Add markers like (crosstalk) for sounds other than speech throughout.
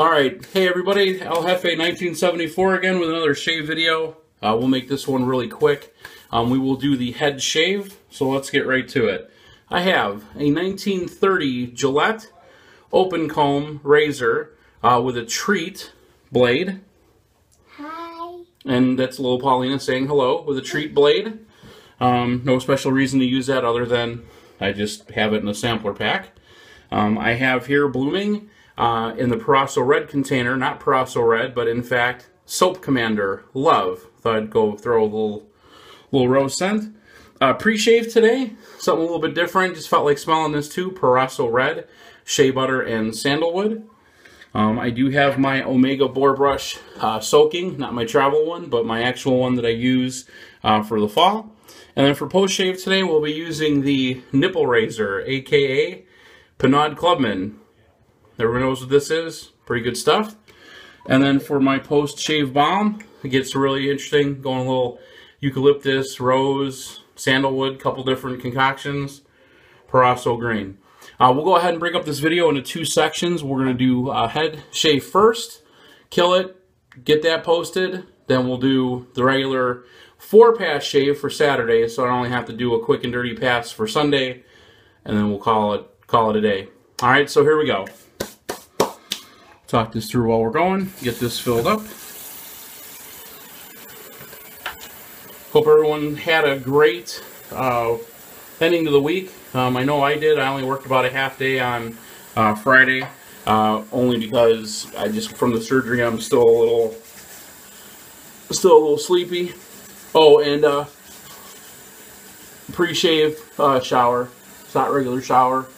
All right, hey everybody, El Jefe 1974 again with another shave video. Uh, we'll make this one really quick. Um, we will do the head shave, so let's get right to it. I have a 1930 Gillette open comb razor uh, with a Treet blade. Hi. And that's little Paulina saying hello with a Treet blade. Um, no special reason to use that other than I just have it in a sampler pack. Um, I have here blooming uh, in the Proraso Red container, not Proraso Red, but in fact Soap Commander Love. Thought I'd go throw a little little rose scent. Uh, pre-shave today, something a little bit different. Just felt like smelling this too. Proraso Red, shea butter, and sandalwood. Um, I do have my Omega boar brush uh, soaking, not my travel one, but my actual one that I use uh, for the fall. And then for post-shave today, we'll be using the nipple razor, aka Pinaud Clubman. Everyone knows what this is. Pretty good stuff. And then for my post-shave balm, it gets really interesting. Going a little eucalyptus, rose, sandalwood, couple different concoctions, Proraso green. Uh, we'll go ahead and break up this video into two sections. We're going to do uh, head shave first, kill it, get that posted. Then we'll do the regular four pass shave for Saturday, so I only have to do a quick and dirty pass for Sunday, and then we'll call it call it a day. All right, so here we go. Talk this through while we're going. Get this filled up. Hope everyone had a great uh, ending to the week. Um, I know I did. I only worked about a half day on uh, Friday, uh, only because I just from the surgery I'm still a little, still a little sleepy. Oh, and uh, pre-shave uh, shower. It's not regular shower.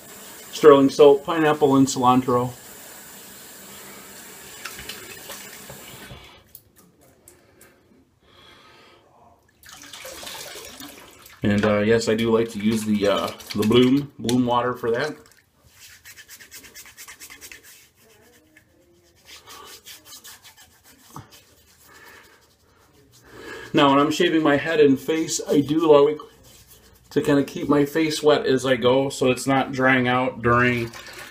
Stirling soap, pineapple, and cilantro. And uh, yes, I do like to use the uh, the bloom bloom water for that. Now, when I'm shaving my head and face, I do like to kind of keep my face wet as I go, so it's not drying out during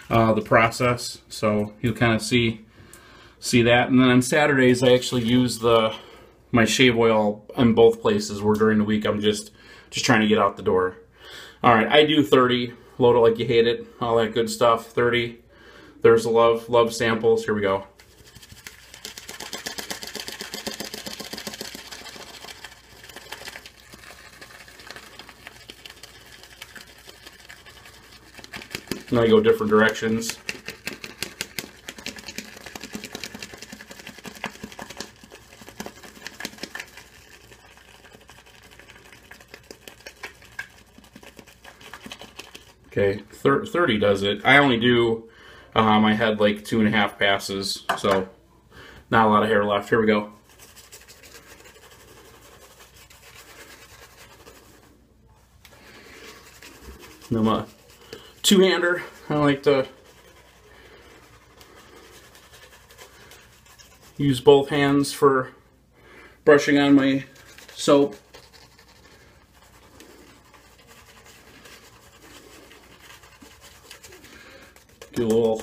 uh, the process. So you'll kind of see see that. And then on Saturdays, I actually use the my shave oil in both places. Where during the week, I'm just just trying to get out the door. All right, I do 30. Load it like you hate it. All that good stuff. 30. There's the love love samples. Here we go. Now you go different directions. Okay, 30 does it. I only do, um, I had like two and a half passes, so not a lot of hair left. Here we go. I'm a two-hander. I like to use both hands for brushing on my soap. Do a little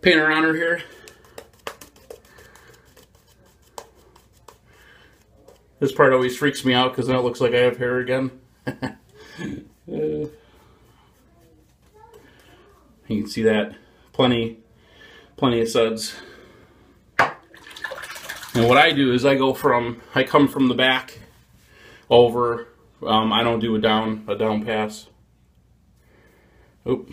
painter on her here. This part always freaks me out because now it looks like I have hair again. uh, (laughs) you can see that plenty, plenty of suds. And what I do is I go from, I come from the back over. Um, I don't do a down, a down pass. Oop.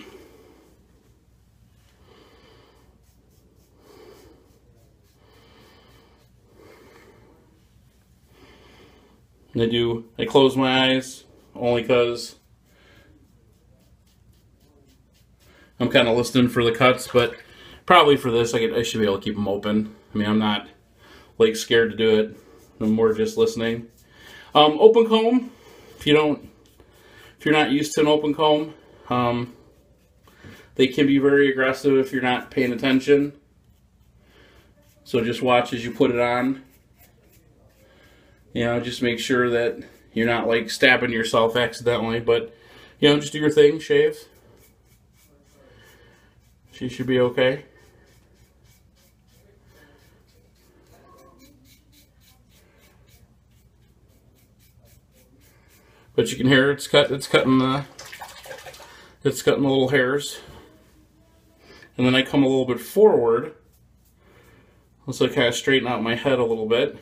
I do, I close my eyes only because I'm kind of listening for the cuts, but probably for this I, could, I should be able to keep them open. I mean, I'm not like scared to do it. I'm more just listening. Um, open comb, if you don't, if you're not used to an open comb, um, they can be very aggressive if you're not paying attention. So just watch as you put it on. You know, just make sure that you're not like stabbing yourself accidentally, but you know, just do your thing, shave. She should be okay. But you can hear it's cut it's cutting the it's cutting the little hairs. And then I come a little bit forward. Let's like kind of straighten out my head a little bit.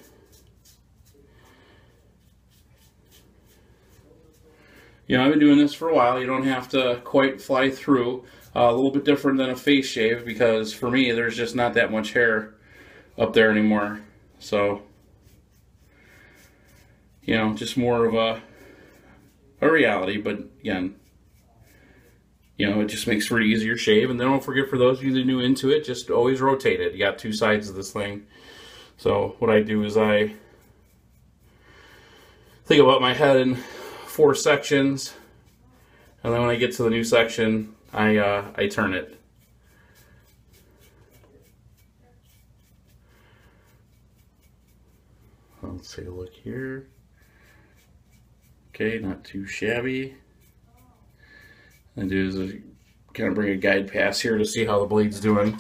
You know, I've been doing this for a while. You don't have to quite fly through. Uh, a little bit different than a face shave because for me, there's just not that much hair up there anymore. So, you know, just more of a a reality. But again, you know, it just makes for an easier shave. And then don't forget, for those of you that are new into it, just always rotate it. You got two sides of this thing. So what I do is I think about my head in four sections, and then when I get to the new section, I uh, I turn it. Let's take a look here. Okay, not too shabby. And do is a, kind of bring a guide pass here to see how the blade's doing.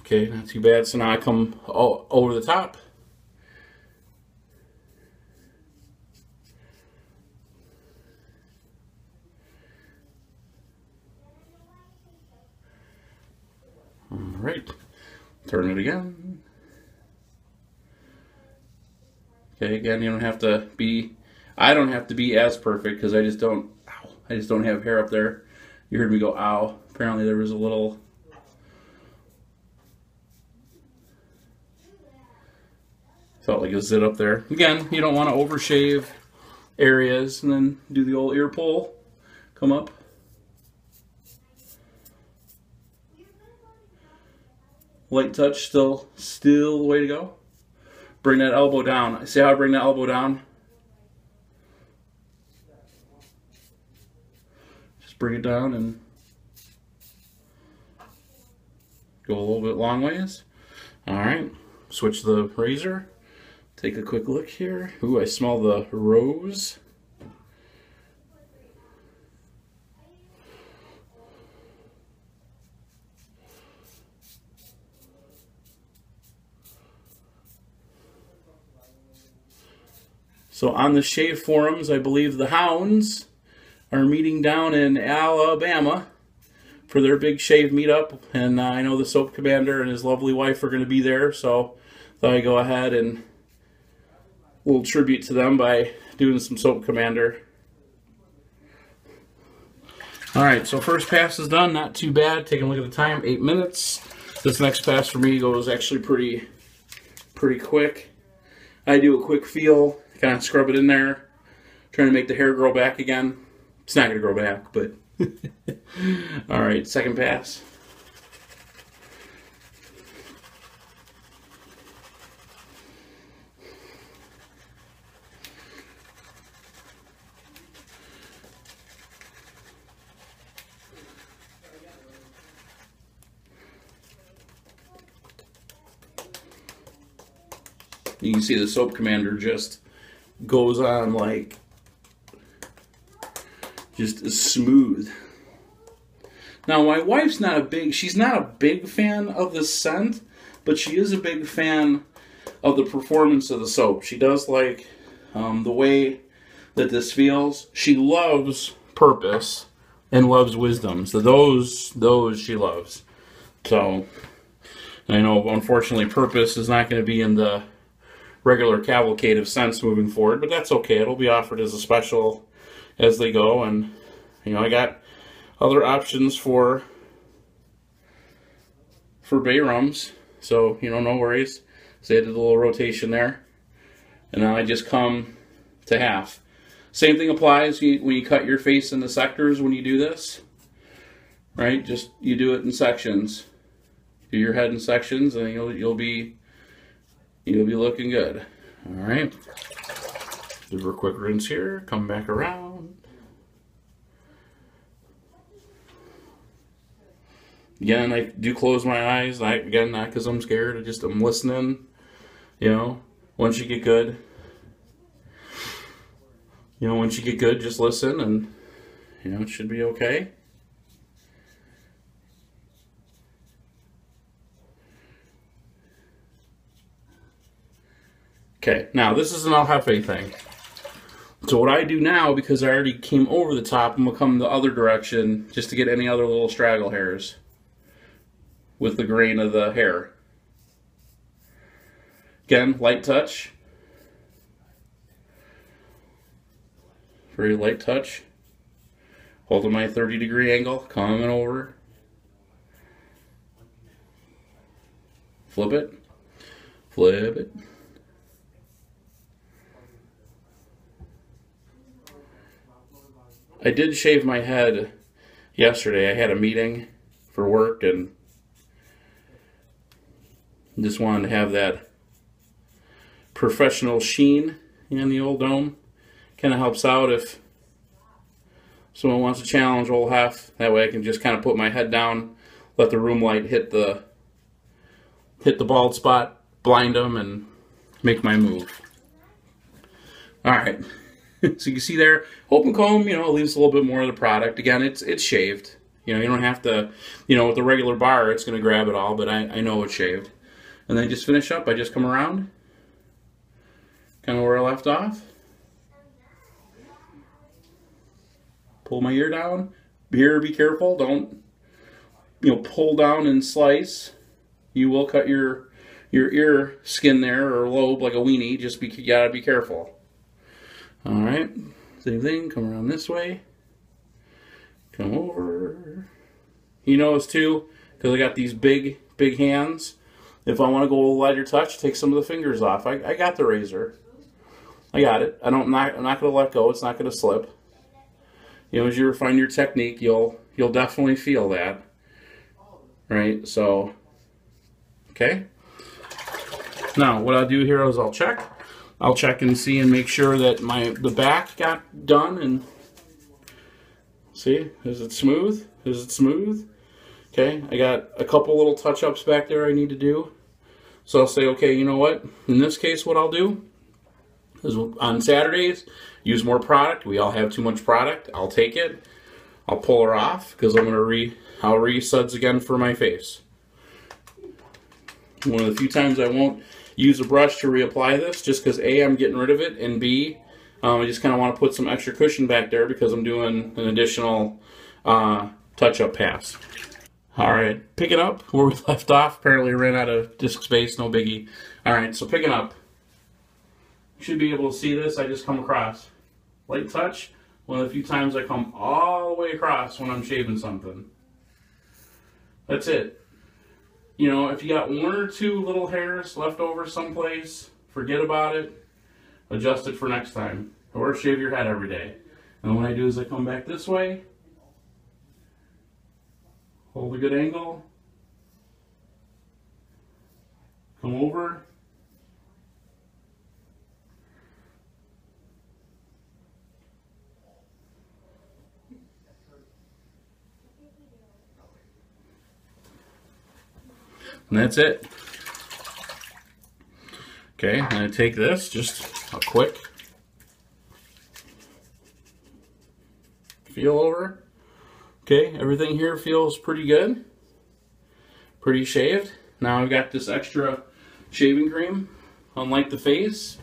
Okay, not too bad. So now I come over the top. All right, turn it again. Okay, again, you don't have to be, I don't have to be as perfect because I just don't, ow, I just don't have hair up there. You heard me go, ow. Apparently there was a little, felt like a zit up there. Again, you don't want to overshave areas and then do the old ear pull, come up. Light touch, still, still the way to go. Bring that elbow down. See how I bring that elbow down? Just bring it down and go a little bit long ways. All right, switch the razor. Take a quick look here. Ooh, I smell the rose. So on the shave forums, I believe the Hounds are meeting down in Alabama for their big shave meetup, and uh, I know the Soap Commander and his lovely wife are going to be there, so thought I'd go ahead and little tribute to them by doing some Soap Commander. All right, so first pass is done, not too bad. Taking a look at the time, eight minutes. This next pass for me goes actually pretty, pretty quick. I do a quick feel, kind of scrub it in there, trying to make the hair grow back again. It's not going to grow back, but. (laughs) All right, second pass. You can see the soap commander just goes on like just smooth. Now my wife's not a big she's not a big fan of the scent, but she is a big fan of the performance of the soap. She does like um, the way that this feels. She loves purpose and loves wisdom. So those those she loves. So I know unfortunately purpose is not going to be in the regular cavalcade of scents moving forward, but that's okay. It'll be offered as a special as they go, and you know I got other options for for bay rums, so you know no worries. So I did a little rotation there, and now I just come to half. Same thing applies when you cut your face into sectors when you do this, right? Just you do it in sections. Do your head in sections, and you'll you'll be you'll be looking good. All right. Do a quick rinse here, come back around. Again, I do close my eyes. I, again, not because I'm scared. I just I'm listening. You know, once you get good, you know, once you get good, just listen, and you know, it should be okay. Okay, now this is an El Jefe thing. So what I do now, because I already came over the top, I'm gonna come the other direction just to get any other little straggle hairs with the grain of the hair. Again, light touch. Very light touch. Holding my 30 degree angle, coming over. Flip it. Flip it. I did shave my head yesterday. I had a meeting for work and just wanted to have that professional sheen in the old dome. Kind of helps out if someone wants to challenge old Hef. That way I can just kind of put my head down, let the room light hit the hit the bald spot, blind them, and make my move. All right. (laughs) so you can see there, open comb, you know, it leaves a little bit more of the product. Again, it's it's shaved. You know, you don't have to, you know, with the regular bar, it's going to grab it all, but I, I know it's shaved. And then just finish up, I just come around, kind of where I left off. Pull my ear down. Here, be careful. Don't, you know, pull down and slice. You will cut your your ear skin there or lobe like a weenie. Just be, you gotta be careful. All right, same thing, come around this way. Come over. You notice too, because I got these big, big hands, if I want to go a lighter touch, take some of the fingers off. I, I got the razor. I got it. I don't, I'm not, I'm not going to let go. It's not going to slip. You know, as you refine your technique, you'll, you'll definitely feel that. Right, so, okay. Now, what I'll do here is I'll check. I'll oh. check and see and make sure that my the back got done and see is it smooth? Is it smooth? Okay I got a couple little touch-ups back there I need to do. So I'll say okay you know what? In this case what I'll do is on Saturdays use more product. We all have too much product. I'll take it. I'll pull her off because I'm gonna re I'll re suds again for my face. One of the few times I won't use a brush to reapply this just because A, I'm getting rid of it, and B, um, I just kind of want to put some extra cushion back there because I'm doing an additional uh, touch-up pass. All right, picking up where we (laughs) left off. Apparently ran out of disk space, no biggie. All right, so picking up. You should be able to see this. I just come across. Light touch. One of the few times I come all the way across when I'm shaving something. That's it you know, if you got one or two little hairs left over someplace, forget about it. Adjust it for next time. Or shave your head every day. And what I do is I come back this way, hold a good angle, come over, And that's it. Okay, I'm going to take this, just a quick feel over. Okay, everything here feels pretty good. Pretty shaved. Now I've got this extra shaving cream. Unlike the face,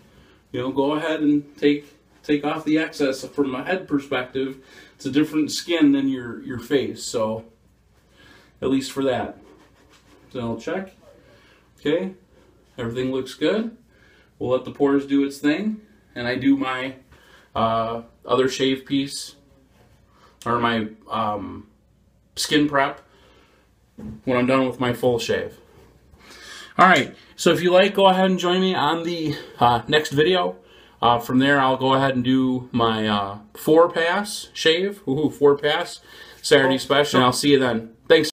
you know, go ahead and take take off the excess from a head perspective. It's a different skin than your, your face, so at least for that. So I'll check. Okay, everything looks good. We'll let the pores do its thing, and I do my uh, other shave piece or my um, skin prep when I'm done with my full shave. All right, so if you like, go ahead and join me on the uh, next video. Uh, from there, I'll go ahead and do my uh, four pass shave. Ooh, four pass Saturday special. And I'll see you then. Thanks.